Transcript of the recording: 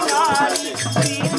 Hare